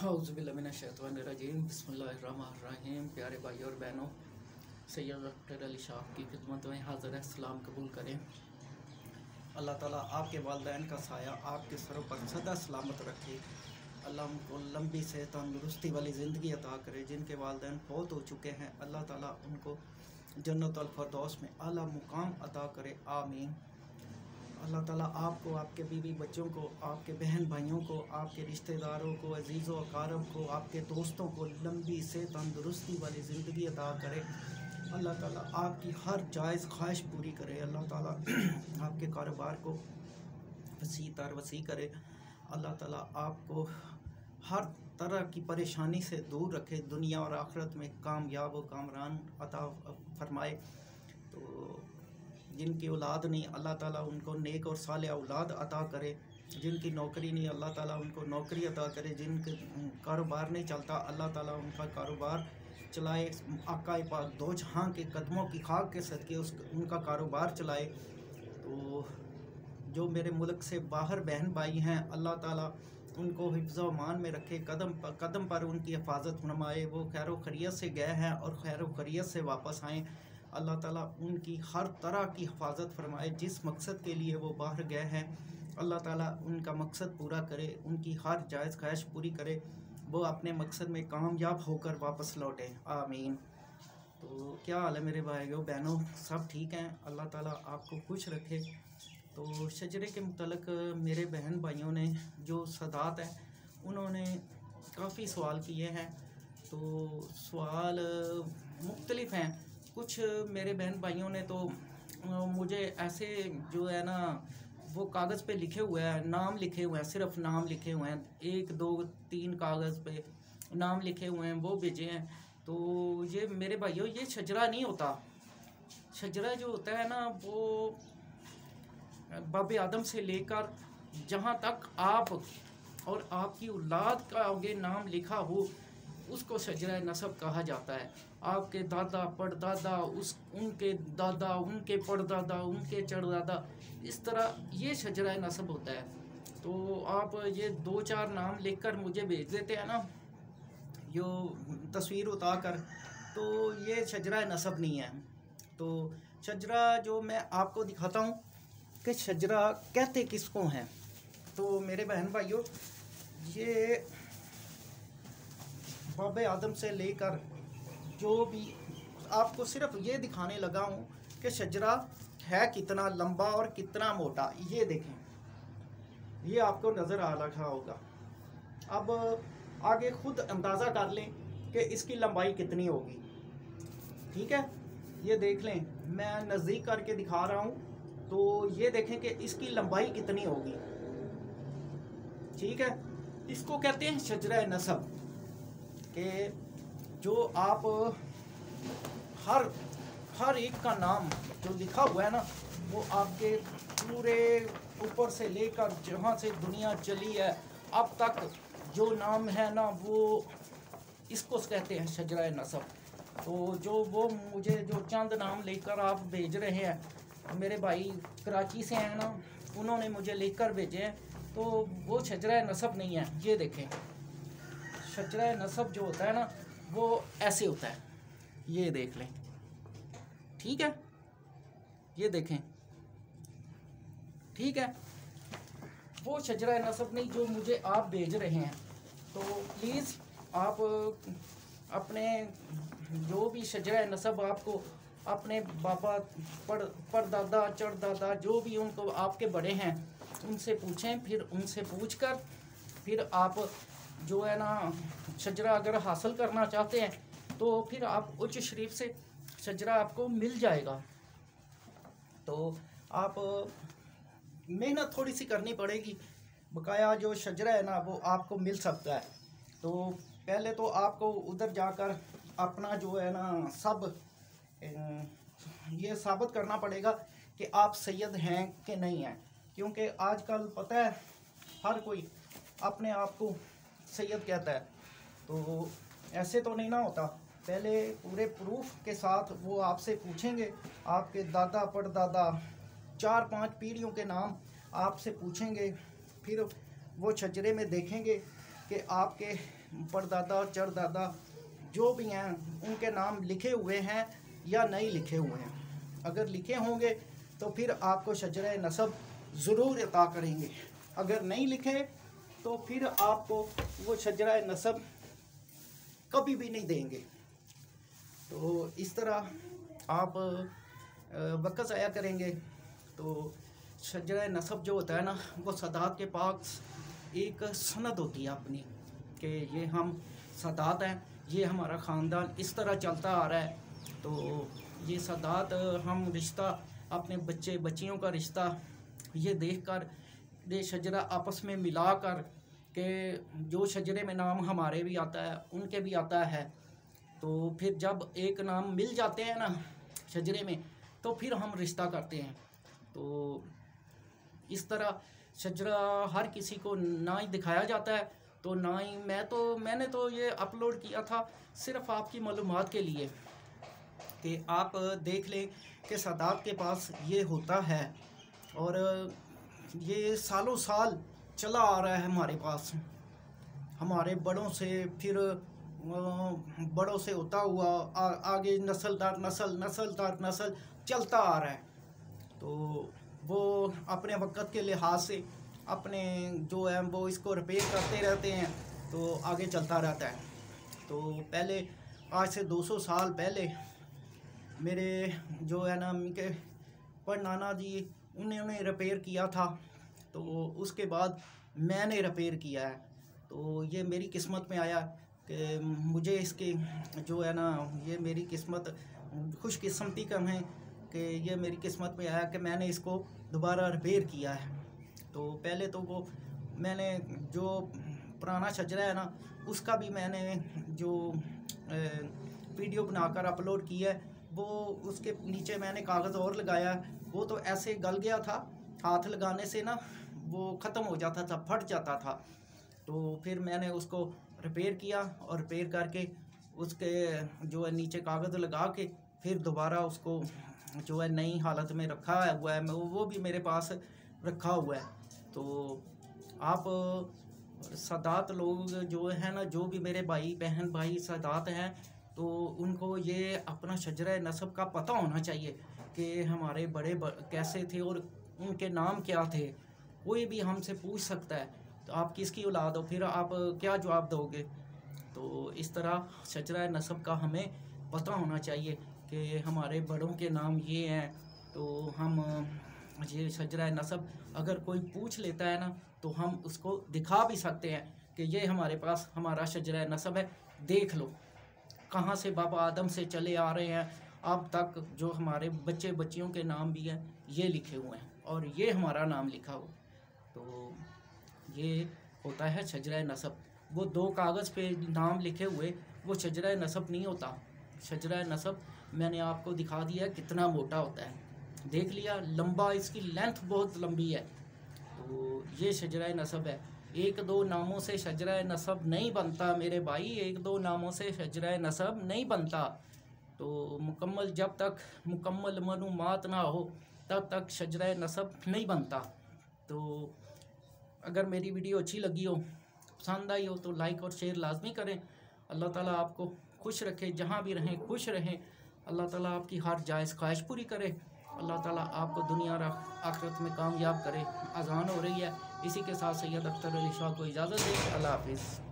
हाउज़बिल्लिमिनशैतानिर्रजीम बिस्मिल्लाहिर्रहमानिर्रहीम। प्यारे भाई और बहनों, सैयद डॉक्टर अली शाह की खिदमत में हाज़िर है। सलाम कबूल करें। अल्लाह ताला आपके वालदेन का साया आपके सरों पर सदा सलामत रखे। अल्लाह उनको लंबी से तंदुरुस्ती वाली ज़िंदगी अता करे। जिनके वालदेन बहुत हो चुके हैं, अल्लाह ताला उनको जन्नतफरदौस में आला मुकाम अता करे। आमीन। अल्लाह ताला आपको, आपके बीवी बच्चों को, आपके बहन भाइयों को, आपके रिश्तेदारों को, अज़ीज़, अकारब को, आपके दोस्तों को लंबी से तंदुरुस्ती वाली ज़िंदगी अदा करे। अल्लाह ताला आपकी हर जायज़ ख्वाहिश पूरी करे। अल्लाह ताला आपके कारोबार को वसी, तर वसी करे। अल्लाह ताला आपको हर तरह की परेशानी से दूर रखे। दुनिया और आखिरत में कामयाब व कामरान अता फरमाए। तो जिनकी औलाद नहीं, अल्लाह ताला उनको नेक और साल औलाद अता करे। जिनकी नौकरी नहीं, अल्लाह ताला उनको नौकरी अता करे। जिनके कारोबार नहीं चलता, अल्लाह ताला उनका कारोबार चलाए। आका पाक दो जहाँ के कदमों की खाक के सदके उस, उनका कारोबार चलाए। तो जो मेरे मुल्क से बाहर बहन भाई हैं, अल्लाह ताला उनको हिफ्ज़ में रखे, कदम पर कदम पर उनकी हिफाजत फरमाए। वो खैर खरीत से गए हैं और खैर खरीत से वापस आएँ। अल्लाह ताला उनकी हर तरह की हिफाजत फरमाए, जिस मकसद के लिए वो बाहर गए हैं, अल्लाह ताला उनका मकसद पूरा करे, उनकी हर जायज़ ख्वाहिश पूरी करे, वो अपने मकसद में कामयाब होकर वापस लौटे। आमीन। तो क्या हाल है मेरे भाइयों, बहनों? सब ठीक हैं? अल्लाह ताला आपको खुश रखे। तो शजरे के मतलब मेरे बहन भाइयों ने जो सदात है, उन्होंने काफ़ी सवाल किए हैं। तो सवाल मुख्तलिफ़ हैं। कुछ मेरे बहन भाइयों ने तो मुझे ऐसे जो है ना, वो कागज़ पे लिखे हुए हैं, नाम लिखे हुए हैं, सिर्फ़ नाम लिखे हुए हैं। एक, दो, तीन कागज़ पे नाम लिखे हुए हैं, वो भेजे हैं। तो ये मेरे भाइयों, ये शजरा नहीं होता। शजरा जो होता है ना, वो बाब आदम से लेकर जहाँ तक आप और आपकी औलाद का आगे नाम लिखा हो उसको शजरा नसब कहा जाता है। आपके दादा पड़दादा उस, उनके दादा, उनके पड़दादा उनके चढ़दादा इस तरह ये शजरा नसब होता है। तो आप ये दो चार नाम लिखकर मुझे भेज देते हैं ना। जो तस्वीर उतार कर तो ये शजरा नसब नहीं है। तो शजरा जो मैं आपको दिखाता हूँ कि शजरा कहते किसको हैं। तो मेरे बहन भाइयों, ये बाब आदम से लेकर जो भी आपको सिर्फ़ ये दिखाने लगा हूँ कि शजरा है कितना लंबा और कितना मोटा, ये देखें। ये आपको नज़र आ रहा होगा। अब आगे खुद अंदाज़ा कर लें कि इसकी लंबाई कितनी होगी। ठीक है? ये देख लें, मैं नज़दीक करके दिखा रहा हूँ तो ये देखें कि इसकी लंबाई कितनी होगी। ठीक है? इसको कहते हैं शजरा नसब कि जो आप, हर हर एक का नाम जो लिखा हुआ है ना, वो आपके पूरे ऊपर से लेकर जहाँ से दुनिया चली है, अब तक जो नाम है ना, वो इसको कहते हैं शजरा नसब। तो जो, वो मुझे जो चंद नाम लेकर आप भेज रहे हैं, मेरे भाई कराची से हैं ना, उन्होंने मुझे लेकर भेजे हैं तो वो शजरा नसब नहीं है, ये देखें। शजरा नसब जो होता है ना, वो ऐसे होता है। ये देख लें। ठीक है? ये देखें। ठीक है? वो शजरा नसब नहीं, जो मुझे आप भेज रहे हैं। तो प्लीज़ आप, अपने जो भी शजरा नसब आपको, अपने बाबा पढ़ परदादा चढ़दादा जो भी उनको, आपके बड़े हैं, उनसे पूछें, फिर उनसे पूछ कर फिर आप जो है ना, शजरा अगर हासिल करना चाहते हैं तो फिर आप उच्च शरीफ से शजरा आपको मिल जाएगा। तो आप, मेहनत थोड़ी सी करनी पड़ेगी। बकाया जो शजरा है ना, वो आपको मिल सकता है। तो पहले तो आपको उधर जाकर अपना जो है ना, सब ये साबित करना पड़ेगा कि आप सैयद हैं कि नहीं हैं। क्योंकि आजकल पता है, हर कोई अपने आप को सैयद कहता है। तो ऐसे तो नहीं ना होता। पहले पूरे प्रूफ के साथ वो आपसे पूछेंगे। आपके दादा, परदादा, चार पाँच पीढ़ियों के नाम आपसे पूछेंगे। फिर वो छजरे में देखेंगे कि आपके परदादा, चरदादा जो भी हैं, उनके नाम लिखे हुए हैं या नहीं लिखे हुए हैं। अगर लिखे होंगे तो फिर आपको शजर नसब ज़रूर अता करेंगे। अगर नहीं लिखे तो फिर आपको वो शजर नसब कभी भी नहीं देंगे। तो इस तरह आप वक़्त ज़ाया करेंगे। तो शजर नसब जो होता है ना, वो सदात के पास एक सनद होती है अपनी कि ये हम सदात हैं, ये हमारा ख़ानदान इस तरह चलता आ रहा है। तो ये सदात हम रिश्ता, अपने बच्चे, बच्चियों का रिश्ता ये देख ये शजरा आपस में मिला कर के जो शजरे में नाम हमारे भी आता है उनके भी आता है तो फिर जब एक नाम मिल जाते हैं ना शजरे में तो फिर हम रिश्ता करते हैं तो इस तरह शजरा हर किसी को ना ही दिखाया जाता है तो ना ही मैं तो मैंने तो ये अपलोड किया था सिर्फ़ आपकी मालूम के लिए कि आप देख लें कि सादात के पास ये होता है और ये सालों साल चला आ रहा है हमारे पास। हमारे बड़ों से फिर बड़ों से होता हुआ आ, आगे नस्लदार नस्ल नस्लदार नस्ल चलता आ रहा है। तो वो अपने वक़्त के लिहाज से अपने जो है वो इसको रिपेयर करते रहते हैं तो आगे चलता रहता है। तो पहले आज से 200 साल पहले मेरे जो है ना के पर नाना जी उन्होंने रिपेयर किया था। तो उसके बाद मैंने रिपेयर किया है। तो ये मेरी किस्मत में आया कि मुझे इसके जो है ना, ये मेरी किस्मत खुशकिस्मती कम है कि ये मेरी किस्मत में आया कि मैंने इसको दोबारा रिपेयर किया है। तो पहले तो वो मैंने जो पुराना शजरा है ना, उसका भी मैंने जो वीडियो बनाकर अपलोड किया है। वो उसके नीचे मैंने कागज़ और लगाया, वो तो ऐसे गल गया था, हाथ लगाने से ना वो ख़त्म हो जाता था, फट जाता था। तो फिर मैंने उसको रिपेयर किया और रिपेयर करके उसके जो है नीचे कागज़ लगा के फिर दोबारा उसको जो है नई हालत में रखा हुआ है वो भी मेरे पास रखा हुआ है। तो आप सादात लोग जो है ना, जो भी मेरे भाई बहन भाई सादात हैं तो उनको ये अपना शजर नसब का पता होना चाहिए कि हमारे बड़े ब, कैसे थे और उनके नाम क्या थे। कोई भी हमसे पूछ सकता है तो आप किसकी औलाद हो? फिर आप क्या जवाब दोगे? तो इस तरह शजरा नसब का हमें पता होना चाहिए कि हमारे बड़ों के नाम ये हैं। तो हम ये शजरा नसब अगर कोई पूछ लेता है ना तो हम उसको दिखा भी सकते हैं कि ये हमारे पास हमारा शजरा नसब है देख लो। कहाँ से बाबा आदम से चले आ रहे हैं, अब तक जो हमारे बच्चे बच्चियों के नाम भी हैं, ये लिखे हुए हैं और ये हमारा नाम लिखा हो। तो ये होता है शजरा नसब। वो दो कागज़ पे नाम लिखे हुए, वो शजरा नसब नहीं होता। शजरा नसब, मैंने आपको दिखा दिया कितना मोटा होता है। देख लिया, लंबा, इसकी लेंथ बहुत लंबी है। तो ये शजरा नसब है। एक दो नामों से शजरा नसब नहीं बनता मेरे भाई, एक दो नामों से शजरा नसब नहीं बनता। तो मुकम्मल, जब तक मुकम्मल मनुमात ना हो, तब तक शजरा नसब नहीं बनता। तो अगर मेरी वीडियो अच्छी लगी हो, पसंद आई हो तो लाइक और शेयर लाजमी करें। अल्लाह ताला आपको खुश रखे, जहाँ भी रहें, खुश रहें। अल्लाह ताला आपकी हर जायज़ ख्वाहिश पूरी करे। अल्लाह ताला आपको दुनिया आखिरत में कामयाब करे, अजान हो रही है। इसी के साथ सैयद अख्तर अली शाह को इजाज़त दें। अल्लाह हाफिज़।